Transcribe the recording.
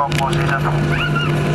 方向だと